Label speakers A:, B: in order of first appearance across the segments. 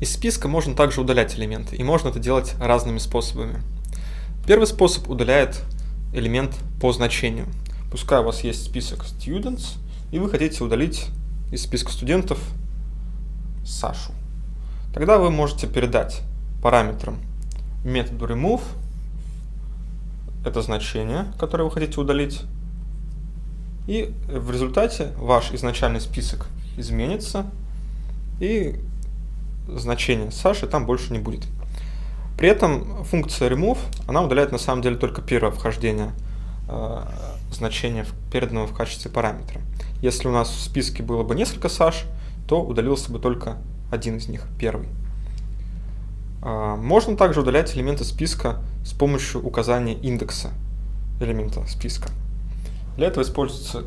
A: Из списка можно также удалять элементы, и можно это делать разными способами. Первый способ удаляет элемент по значению. Пускай у вас есть список students, и вы хотите удалить из списка студентов Сашу. Тогда вы можете передать параметрам методу remove это значение, которое вы хотите удалить, и в результате ваш изначальный список изменится, и значение Саши там больше не будет. При этом функция remove, она удаляет на самом деле только первое вхождение э, значения, переданного в качестве параметра. Если у нас в списке было бы несколько Саш, то удалился бы только один из них, первый. Э, можно также удалять элементы списка с помощью указания индекса элемента списка. Для этого используется,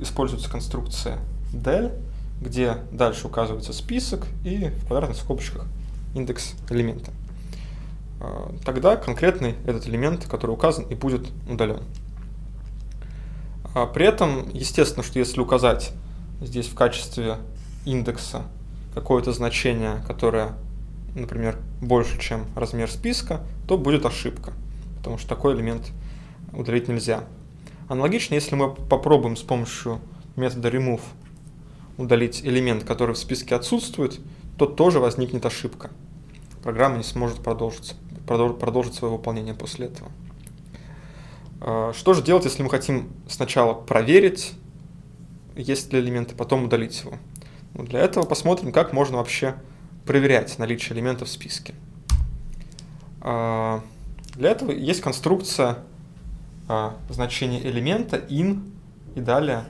A: используется конструкция del, где дальше указывается список и в квадратных скобочках индекс элемента. А, тогда конкретный этот элемент, который указан, и будет удален. А при этом, естественно, что если указать здесь в качестве индекса какое-то значение, которое, например, больше, чем размер списка, то будет ошибка, потому что такой элемент удалить нельзя. Аналогично, если мы попробуем с помощью метода remove удалить элемент, который в списке отсутствует, то тоже возникнет ошибка. Программа не сможет продолжить, продолжить свое выполнение после этого. А, что же делать, если мы хотим сначала проверить, есть ли элементы, потом удалить его? Ну, для этого посмотрим, как можно вообще проверять наличие элементов в списке. А, для этого есть конструкция а, значения элемента in и далее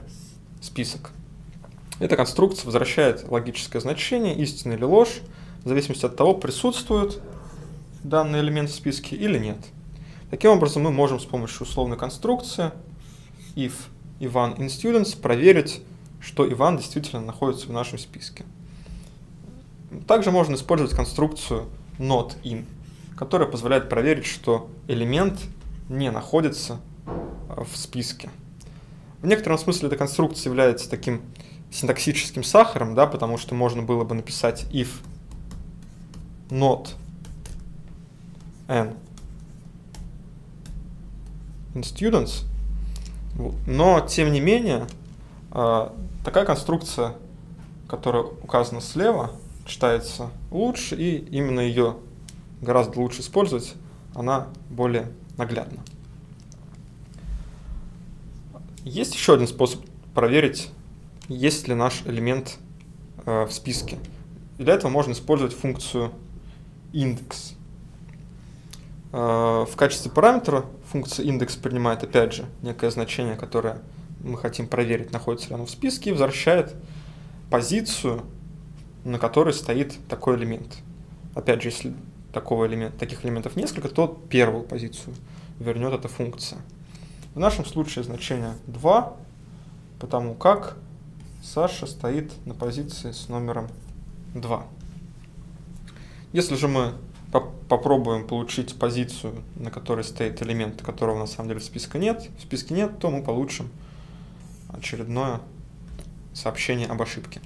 A: список. Эта конструкция возвращает логическое значение, истина или ложь, в зависимости от того, присутствует данный элемент в списке или нет. Таким образом, мы можем с помощью условной конструкции if Иван in students проверить, что Иван действительно находится в нашем списке. Также можно использовать конструкцию not in, которая позволяет проверить, что элемент не находится в списке. В некотором смысле эта конструкция является таким синтаксическим сахаром, да, потому что можно было бы написать if not n in students, но тем не менее а, такая конструкция, которая указана слева, читается лучше, и именно ее гораздо лучше использовать, она более наглядна. Есть еще один способ проверить есть ли наш элемент э, в списке. Для этого можно использовать функцию индекс. Э, в качестве параметра функция индекс принимает, опять же, некое значение, которое мы хотим проверить, находится ли оно в списке, и возвращает позицию, на которой стоит такой элемент. Опять же, если такого элемента, таких элементов несколько, то первую позицию вернет эта функция. В нашем случае значение 2, потому как Саша стоит на позиции с номером 2. Если же мы попробуем получить позицию, на которой стоит элемент, которого на самом деле в списке нет, в списке нет, то мы получим очередное сообщение об ошибке.